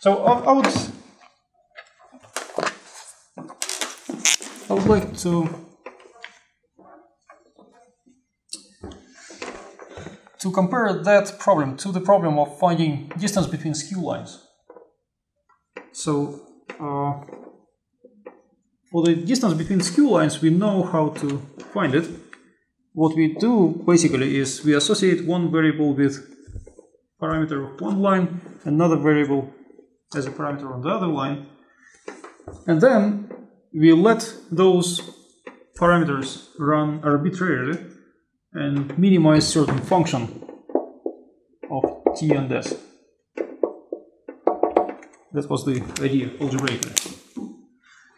So I, I would I would like to to compare that problem to the problem of finding distance between skew lines. So uh, for the distance between skew lines, we know how to find it. What we do basically is we associate one variable with parameter of one line, another variable as a parameter on the other line, and then we let those parameters run arbitrarily and minimize certain function of t and s. That was the idea algebraically.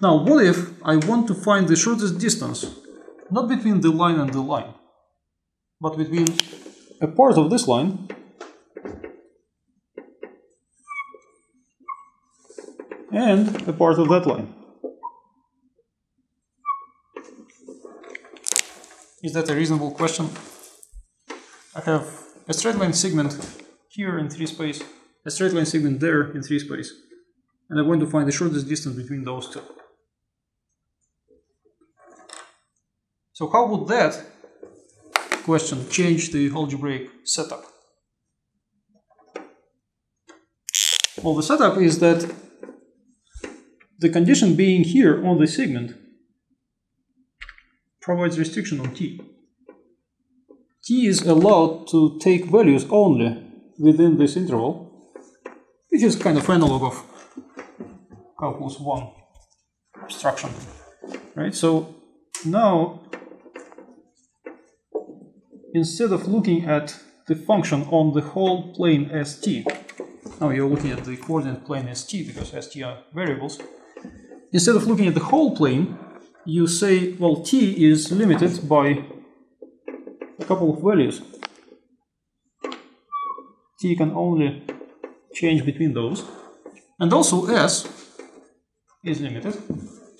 Now, what if I want to find the shortest distance, not between the line and the line, but between a part of this line and a part of that line? Is that a reasonable question? I have a straight line segment here in 3 space, a straight line segment there in 3 space, and I want to find the shortest distance between those two. So how would that question change the algebraic setup? Well, the setup is that the condition being here on the segment provides restriction on t. t is allowed to take values only within this interval, which is kind of analog of calculus 1 abstraction. Right? So now, instead of looking at the function on the whole plane st, now you're looking at the coordinate plane st because st are variables. Instead of looking at the whole plane, you say, well, t is limited by a couple of values. t can only change between those. And also s is limited.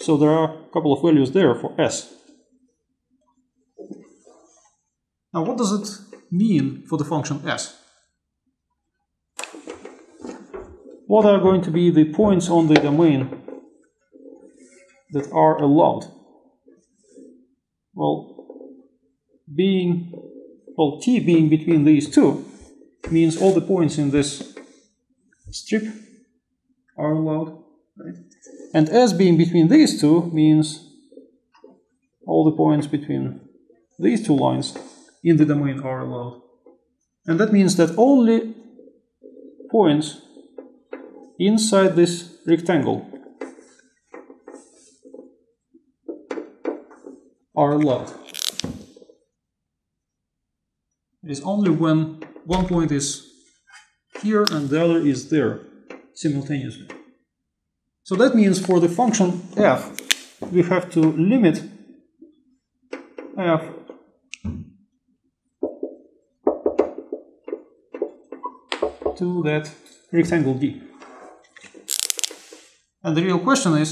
So there are a couple of values there for s. Now what does it mean for the function s? What are going to be the points on the domain that are allowed? Well, being, well, t being between these two means all the points in this strip are allowed, right? And s being between these two means all the points between these two lines in the domain are allowed. And that means that only points inside this rectangle are allowed. It is only when one point is here and the other is there simultaneously. So that means for the function f, we have to limit f to that rectangle D. And the real question is,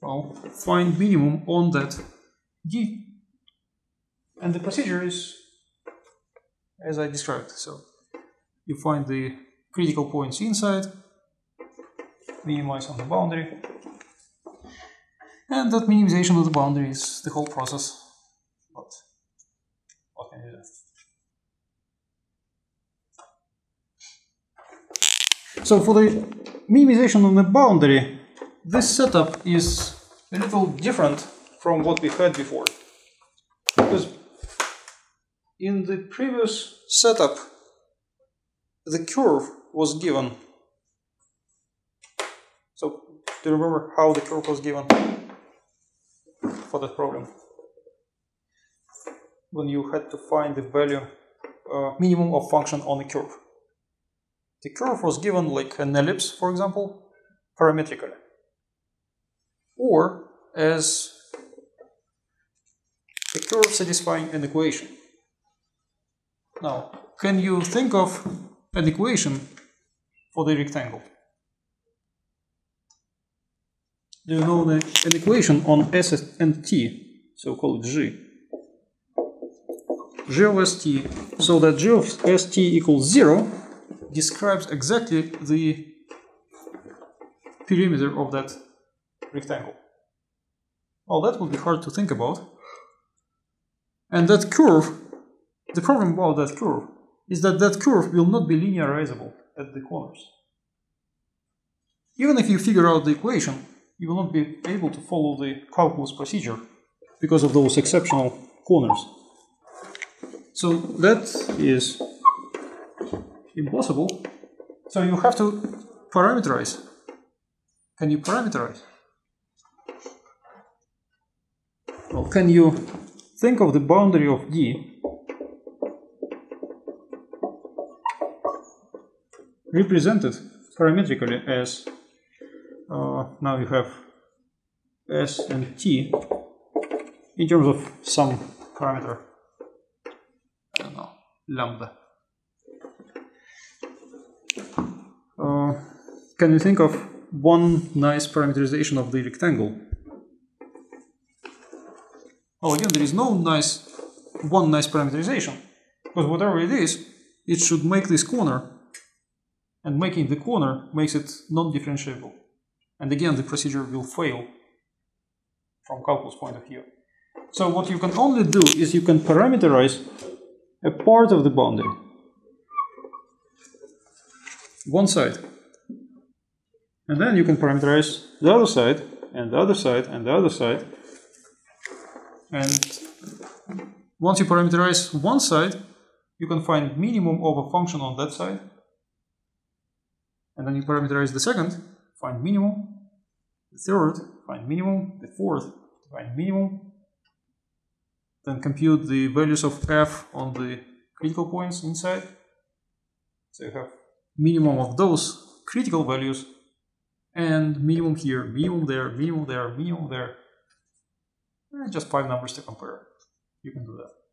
well, find minimum on that And the procedure is as I described. So you find the critical points inside, minimize on the boundary, and that minimization of the boundary is the whole process. But what can you do? So for the minimization on the boundary, this setup is a little different from what we had before. Because in the previous setup, the curve was given. So, do you remember how the curve was given for that problem? When you had to find the value uh, minimum of function on the curve. The curve was given like an ellipse, for example, parametrically. Or as a curve satisfying an equation. Now, can you think of an equation for the rectangle? Do you know the, an equation on S and T, so-called G? G of ST, so that G of ST equals 0 describes exactly the perimeter of that rectangle. Well, that would be hard to think about. And that curve, the problem about that curve is that that curve will not be linearizable at the corners. Even if you figure out the equation, you will not be able to follow the calculus procedure because of those exceptional corners. So that is impossible. So you have to parameterize. Can you parameterize? Well, can you think of the boundary of D represented parametrically as uh, now you have S and T in terms of some parameter, I don't know, lambda. Uh, can you think of one nice parameterization of the rectangle? Well, again, there is no nice one nice parameterization, because whatever it is, it should make this corner, and making the corner makes it non-differentiable. And again, the procedure will fail from calculus point of view. So what you can only do is you can parameterize a part of the boundary. One side. And then you can parameterize the other side, and the other side, and the other side. And once you parameterize one side, you can find minimum of a function on that side. And then you parameterize the second, find minimum. The third, find minimum. The fourth, find minimum. Then compute the values of f on the critical points inside. So you have minimum of those critical values and minimum here, minimum there, minimum there, minimum there. And just five numbers to compare. You can do that.